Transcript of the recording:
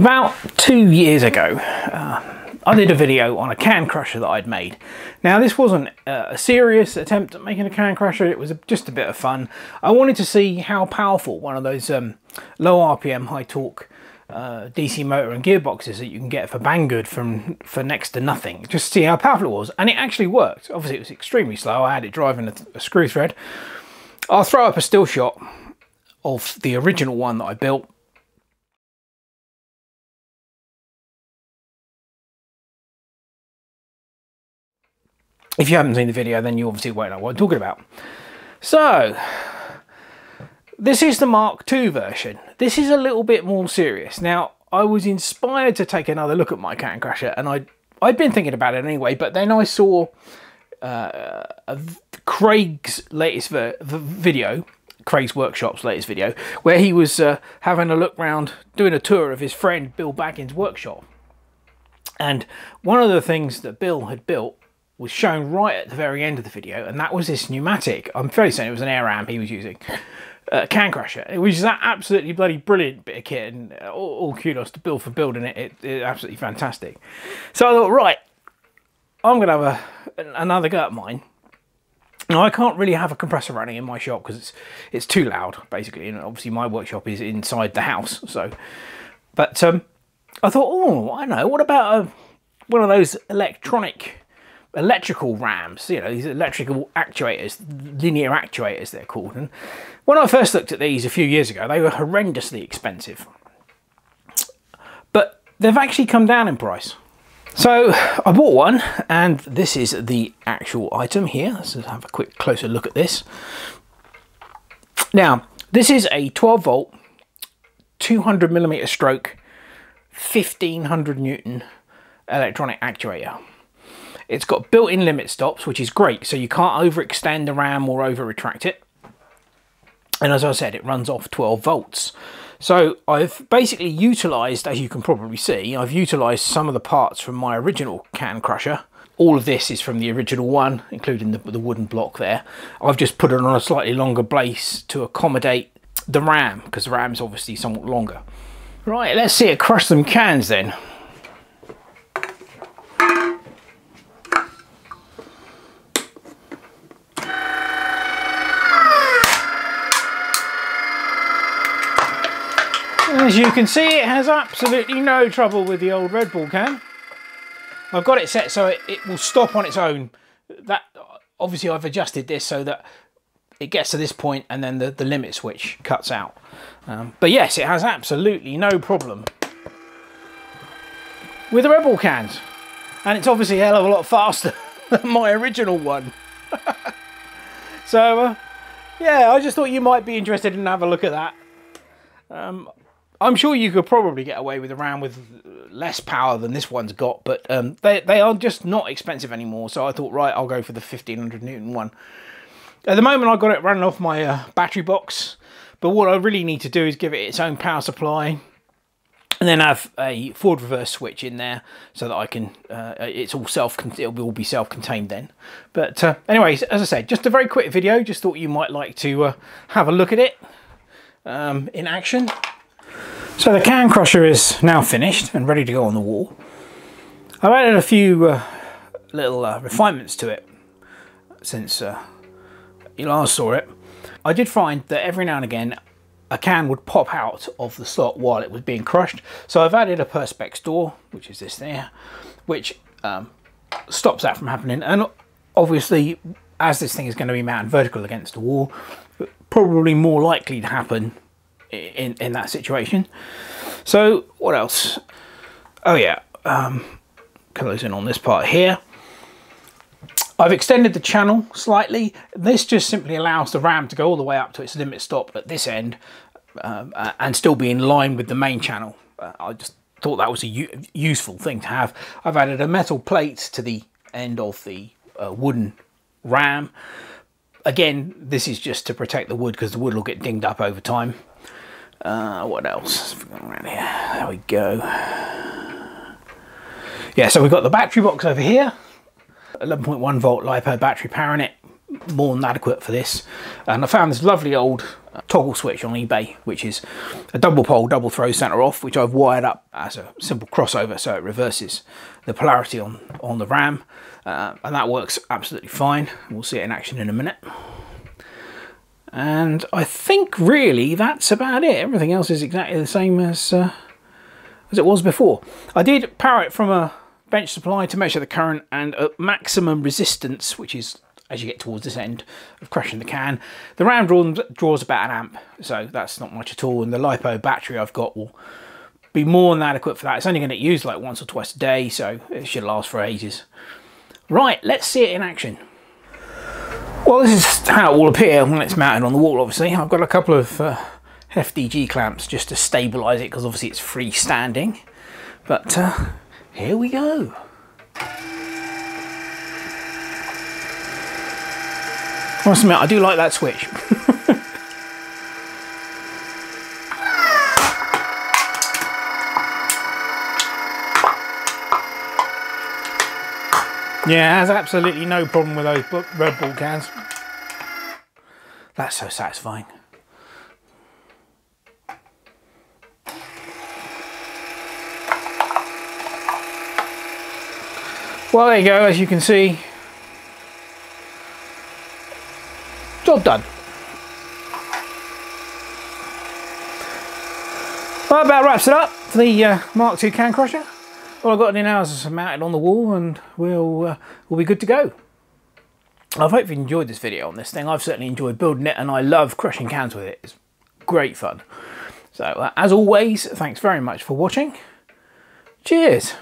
About two years ago, uh, I did a video on a can crusher that I'd made. Now this wasn't a serious attempt at making a can crusher, it was just a bit of fun. I wanted to see how powerful one of those um, low RPM, high torque uh, DC motor and gearboxes that you can get for Banggood from for next to nothing. Just see how powerful it was. And it actually worked. Obviously it was extremely slow. I had it driving a, a screw thread. I'll throw up a still shot of the original one that I built If you haven't seen the video, then you obviously won't know what I'm talking about. So, this is the Mark II version. This is a little bit more serious. Now, I was inspired to take another look at my Can Crusher, and I I'd been thinking about it anyway, but then I saw uh, Craig's latest video, Craig's Workshop's latest video, where he was uh, having a look round, doing a tour of his friend Bill Baggins' workshop. And one of the things that Bill had built was shown right at the very end of the video, and that was this pneumatic. I'm fairly certain it was an air ram he was using. Uh, can crusher, which is that absolutely bloody brilliant bit of kit, and all, all kudos to Bill for building it. it. It's absolutely fantastic. So I thought, right, I'm going to have a, another go at mine. Now I can't really have a compressor running in my shop because it's it's too loud, basically, and obviously my workshop is inside the house. So, but um, I thought, oh, I know. What about a, one of those electronic electrical rams, you know, these electrical actuators, linear actuators they're called. And when I first looked at these a few years ago, they were horrendously expensive. But they've actually come down in price. So I bought one and this is the actual item here. Let's have a quick closer look at this. Now, this is a 12 volt, 200 millimeter stroke, 1500 Newton electronic actuator. It's got built-in limit stops, which is great, so you can't overextend the RAM or over-retract it. And as I said, it runs off 12 volts. So I've basically utilised, as you can probably see, I've utilised some of the parts from my original can crusher. All of this is from the original one, including the, the wooden block there. I've just put it on a slightly longer base to accommodate the RAM, because the RAM is obviously somewhat longer. Right, let's see it crush some cans then. As you can see, it has absolutely no trouble with the old Red Bull can. I've got it set so it, it will stop on its own. That Obviously, I've adjusted this so that it gets to this point and then the, the limit switch cuts out. Um, but yes, it has absolutely no problem with the Red Bull cans. And it's obviously a hell of a lot faster than my original one. so, uh, yeah, I just thought you might be interested in have a look at that. Um, I'm sure you could probably get away with a RAM with less power than this one's got, but um, they, they are just not expensive anymore. So I thought, right, I'll go for the 1500 Newton one. At the moment, I've got it running off my uh, battery box, but what I really need to do is give it its own power supply, and then have a forward reverse switch in there so that I can uh, it's all self it will be self-contained then but uh, anyways as I said just a very quick video just thought you might like to uh, have a look at it um, in action so the can crusher is now finished and ready to go on the wall. I've added a few uh, little uh, refinements to it since uh, you last saw it. I did find that every now and again a can would pop out of the slot while it was being crushed. So I've added a Perspex door, which is this there, which um, stops that from happening. And obviously, as this thing is going to be mounted vertical against the wall, probably more likely to happen in, in that situation. So what else? Oh yeah, um, closing on this part here. I've extended the channel slightly. This just simply allows the RAM to go all the way up to its limit stop at this end um, and still be in line with the main channel. Uh, I just thought that was a useful thing to have. I've added a metal plate to the end of the uh, wooden RAM. Again, this is just to protect the wood because the wood will get dinged up over time. Uh, what else? Around here. There we go. Yeah, so we've got the battery box over here. 11.1 volt LiPo battery powering it. more than adequate for this. And I found this lovely old uh, toggle switch on eBay, which is a double pole, double throw center off, which I've wired up as a simple crossover so it reverses the polarity on, on the RAM. Uh, and that works absolutely fine. We'll see it in action in a minute. And I think really that's about it. Everything else is exactly the same as, uh, as it was before. I did power it from a bench supply to measure the current and at maximum resistance, which is as you get towards this end of crushing the can. The RAM draws, draws about an amp, so that's not much at all. And the LiPo battery I've got will be more than adequate for that. It's only going to used like once or twice a day, so it should last for ages. Right, let's see it in action. Well, this is how it will appear when it's mounted on the wall, obviously. I've got a couple of uh, hefty G-clamps just to stabilise it, because obviously it's freestanding. But uh, here we go. I must I do like that switch. yeah, has absolutely no problem with those Red Bull cans. That's so satisfying. Well, there you go, as you can see, Job done. Well, about wraps it up for the uh, Mark II can crusher. All I've got any now is mounted on the wall and we'll, uh, we'll be good to go. I hope you enjoyed this video on this thing. I've certainly enjoyed building it and I love crushing cans with it. It's great fun. So, uh, as always, thanks very much for watching. Cheers.